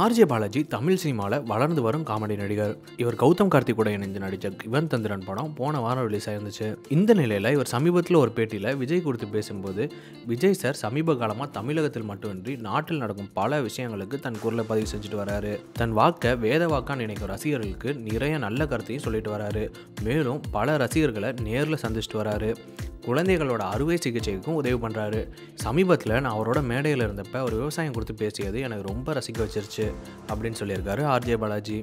RJ Balaji Tamil சினிமாவில் வளர்ந்து வரும் காமெடி நடிகர். இவர் கௌதம் கார்த்திக் கூட இணைந்து நடித்த யுவன் தந்திரன் படம் போன வாரம் ரிலீஸ் ஆயிருந்துச்சு. இந்த நிலையில் இவர் சமீபத்தில் ஒரு பேட்டியில் விஜய் குறித்து பேசும்போது விஜய் சார் சமீப காலமாக தமிழகத்தில் மட்டுமின்றி நாட்டில் நடக்கும் பல விஷயங்களுக்கு தன் குரலை பதிவு செஞ்சுட்டு வராரு. தன் வாக்கை வேத வாக்கா நினைக்கும் ரசிகர்களுக்கு நிறைய நல்ல கருத்தையும் சொல்லிட்டு வராரு. மேலும் பல ரசிகர்களை நேரில் சந்திச்சுட்டு வராரு. குழந்தைகளோட அறுவை சிகிச்சைக்கும் உதவி பண்ணுறாரு சமீபத்தில் நான் அவரோட மேடையில் இருந்தப்போ அவர் விவசாயம் குறித்து பேசியது எனக்கு ரொம்ப ரசிக்க வச்சிருச்சு அப்படின்னு சொல்லியிருக்காரு ஆர்ஜே பாலாஜி.